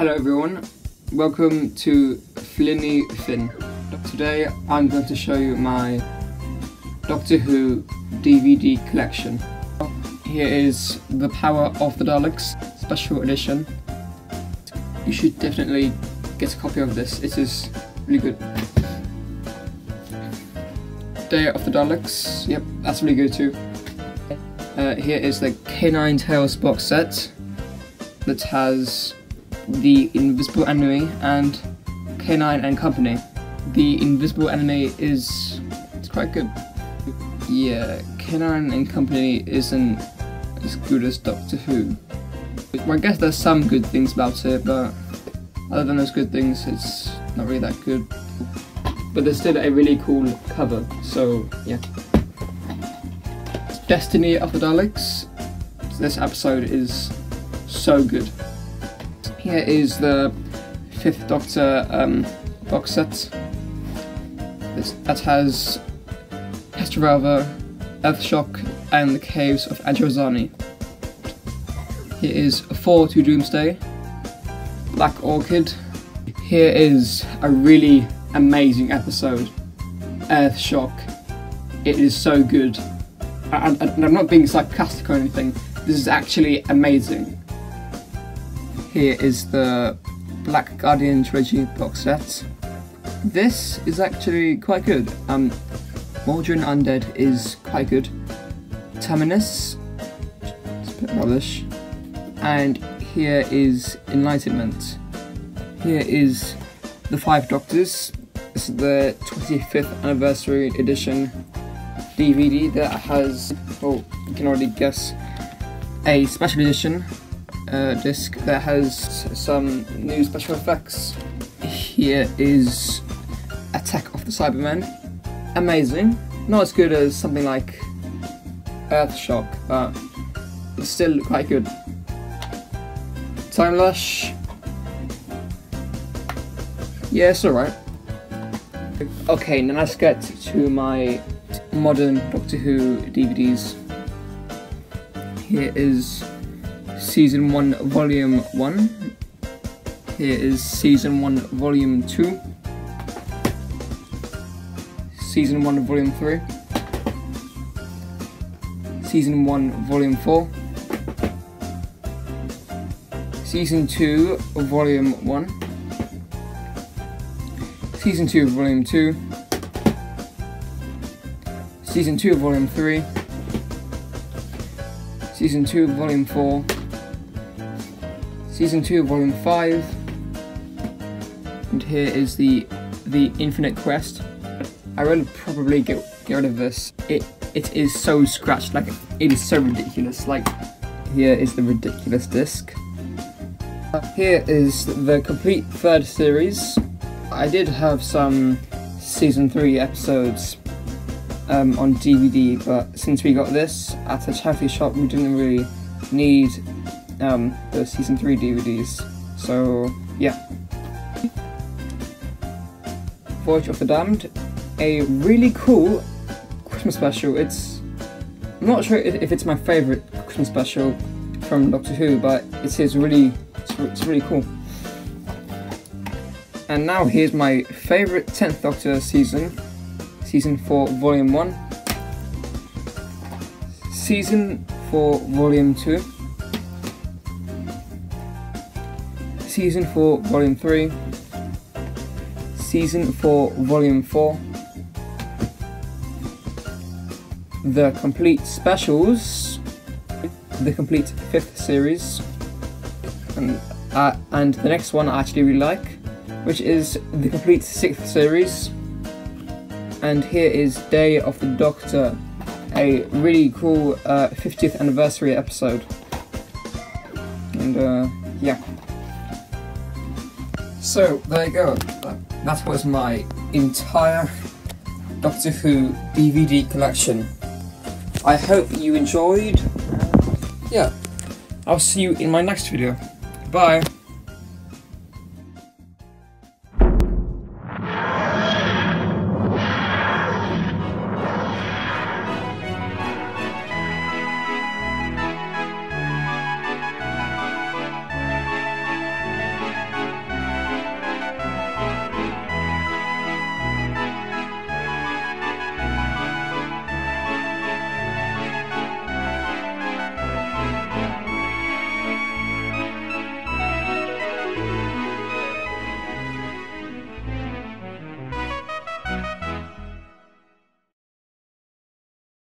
Hello everyone, welcome to Flynny Finn. Today I'm going to show you my Doctor Who DVD collection. Here is The Power of the Daleks Special Edition. You should definitely get a copy of this, it is really good. Day of the Daleks, yep, that's really good too. Uh, here is the K9 Tales box set that has the Invisible Enemy and K9 and Company. The Invisible Enemy is it's quite good. Yeah, K9 and Company isn't as good as Doctor Who. Well, I guess there's some good things about it, but other than those good things, it's not really that good. But there's still a really cool cover, so yeah. Destiny of the Daleks. This episode is so good. Here is the Fifth Doctor um, box set. That has Castrovalva, Earthshock, and the Caves of Androzani. Here is Four to Doomsday, Black Orchid. Here is a really amazing episode, Earthshock. It is so good. I'm not being sarcastic or anything, this is actually amazing. Here is the Black Guardian Trilogy box set. This is actually quite good. Um, Mawdryn Undead is quite good. Terminus, it's a bit rubbish. And here is Enlightenment. Here is The Five Doctors. This is the 25th anniversary edition DVD that has, well, you can already guess, a special edition uh, disc that has some new special effects. Here is Attack of the Cybermen. Amazing. Not as good as something like Earthshock, but it's still quite good. Timelash. Yeah, it's alright. Okay, now let's get to my modern Doctor Who DVDs. Here is Season 1 Volume 1. Here is Season 1 Volume 2. Season 1 Volume 3. Season 1 Volume 4. Season 2 Volume 1. Season 2 Volume 2. Season 2 Volume 3. Season 2 Volume 4. Season 2 Volume 5. And here is the the Infinite Quest. I will probably get, get rid of this. It It is so scratched, like it is so ridiculous. Like here is the ridiculous disc. Here is the complete third series. I did have some season 3 episodes um, on DVD, but since we got this at a charity shop, we didn't really need um, the season 3 DVDs. So, yeah. Voyage of the Damned, a really cool Christmas special. It's. I'm not sure if it's my favourite Christmas special from Doctor Who, but it is really. It's, it's really cool. And now here's my favourite 10th Doctor season, Season 4, Volume 1, Season 4, Volume 2, Season 4, Volume 3, Season 4, Volume 4, the complete specials, the complete fifth series, and, uh, and the next one I actually really like, which is the complete sixth series. And here is Day of the Doctor, a really cool uh, 50th anniversary episode. And uh, yeah. So there you go. That was my entire Doctor Who DVD collection. I hope you enjoyed. Yeah. I'll see you in my next video. Bye.